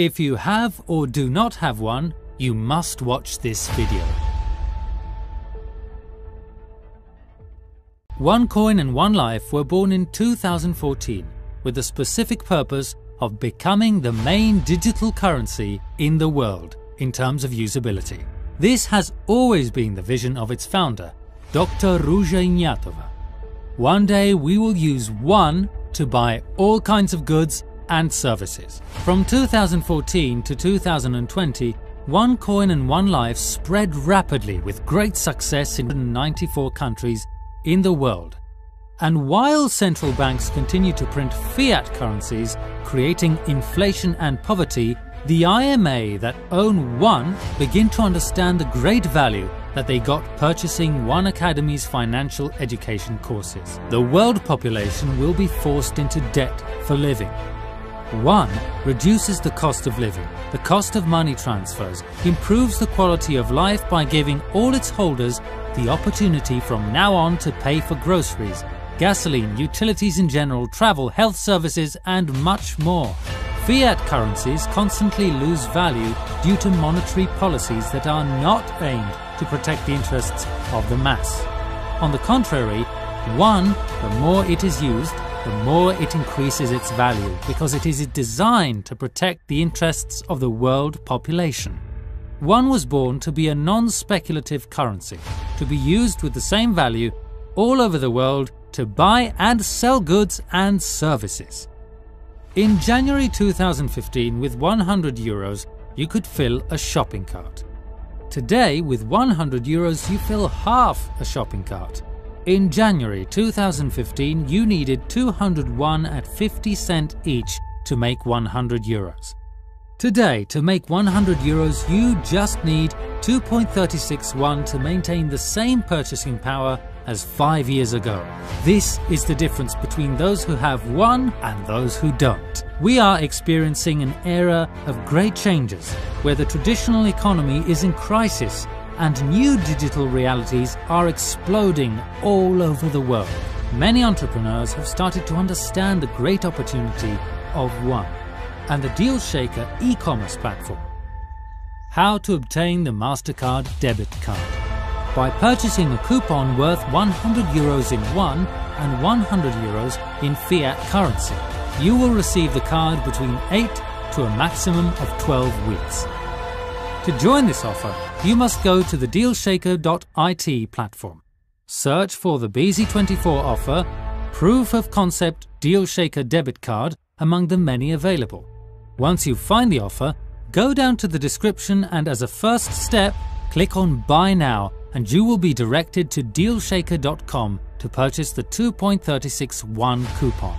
If you have or do not have one, you must watch this video. OneCoin and One Life were born in 2014 with the specific purpose of becoming the main digital currency in the world in terms of usability. This has always been the vision of its founder, Dr. Ruja Ignatova. One day we will use One to buy all kinds of goods and services. From 2014 to 2020, OneCoin and One Life spread rapidly with great success in 94 countries in the world. And while central banks continue to print fiat currencies, creating inflation and poverty, the IMA that own One begin to understand the great value that they got purchasing One Academy's financial education courses. The world population will be forced into debt for living. One reduces the cost of living, the cost of money transfers, improves the quality of life by giving all its holders the opportunity from now on to pay for groceries, gasoline, utilities in general, travel, health services, and much more. Fiat currencies constantly lose value due to monetary policies that are not aimed to protect the interests of the mass. On the contrary, one, the more it is used, the more it increases its value because it is designed to protect the interests of the world population. One was born to be a non speculative currency, to be used with the same value all over the world to buy and sell goods and services. In January 2015, with 100 euros, you could fill a shopping cart. Today, with 100 euros, you fill half a shopping cart. In January 2015, you needed 201 at 50 cent each to make 100 euros. Today, to make 100 euros, you just need 2.361 to maintain the same purchasing power as five years ago. This is the difference between those who have one and those who don't. We are experiencing an era of great changes where the traditional economy is in crisis and new digital realities are exploding all over the world. Many entrepreneurs have started to understand the great opportunity of One and the DealShaker e-commerce platform. How to obtain the MasterCard debit card. By purchasing a coupon worth 100 euros in One and 100 euros in fiat currency, you will receive the card between 8 to a maximum of 12 weeks. To join this offer, you must go to the dealshaker.it platform. Search for the BZ24 offer, Proof of Concept DealShaker debit card among the many available. Once you find the offer, go down to the description and as a first step, click on Buy Now and you will be directed to dealshaker.com to purchase the 2.361 coupon.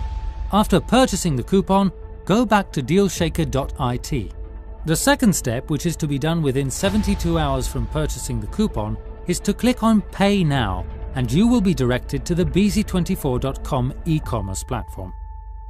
After purchasing the coupon, go back to dealshaker.it. The second step, which is to be done within 72 hours from purchasing the coupon, is to click on Pay Now and you will be directed to the BZ24.com e-commerce platform.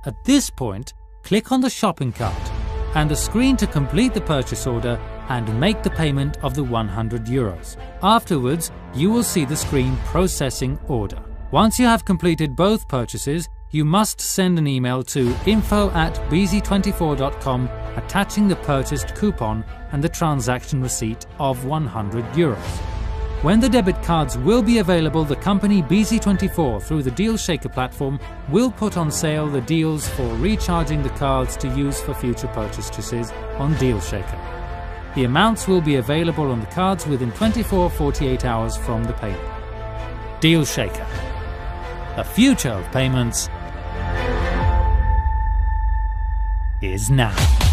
At this point, click on the shopping cart and the screen to complete the purchase order and make the payment of the 100 euros. Afterwards, you will see the screen processing order. Once you have completed both purchases, you must send an email to info at bz24.com attaching the purchased coupon and the transaction receipt of 100 euros. When the debit cards will be available, the company BZ24 through the DealShaker platform will put on sale the deals for recharging the cards to use for future purchases on DealShaker. The amounts will be available on the cards within 24-48 hours from the payment. DealShaker. The future of payments is now.